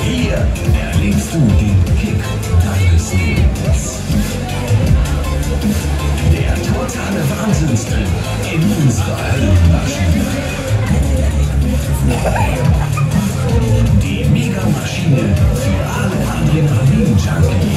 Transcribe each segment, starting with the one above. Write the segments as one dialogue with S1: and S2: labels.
S1: Hier erlebst du den Kick deines. Der totale Wahnsinnstrip in unserer Höllenmaschine. Die Megamaschine für alle Adrenalin-Junkies.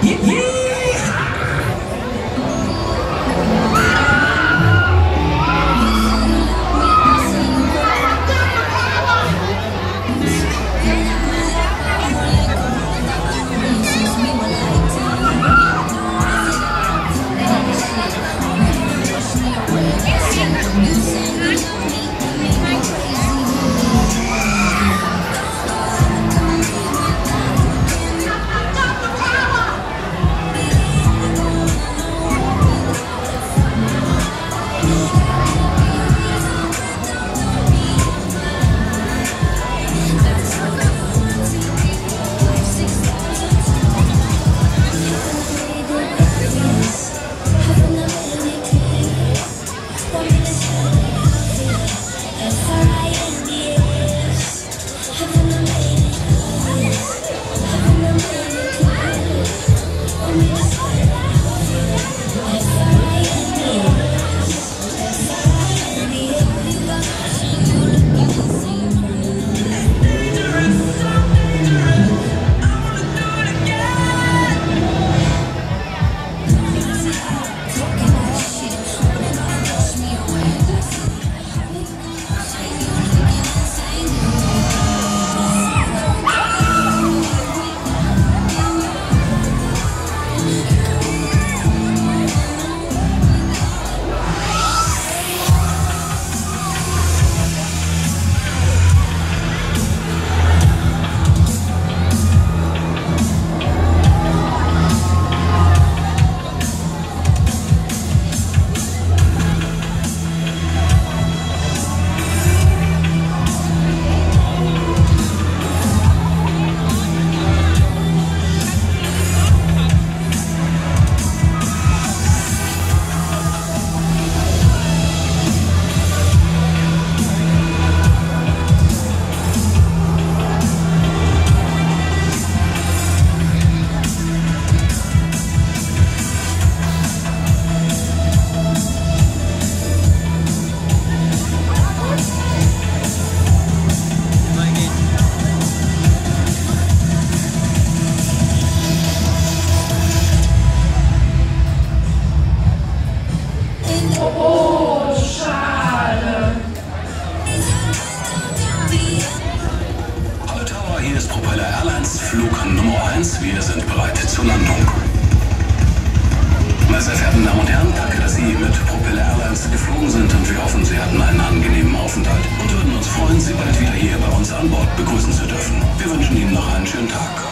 S1: Yeah. 1, wir sind bereit zur Landung. Meine sehr verehrten Damen und Herren, danke, dass Sie mit Propeller Airlines geflogen sind und wir hoffen, Sie hatten einen angenehmen Aufenthalt und würden uns freuen, Sie bald wieder hier bei uns an Bord begrüßen zu dürfen. Wir wünschen Ihnen noch einen schönen Tag.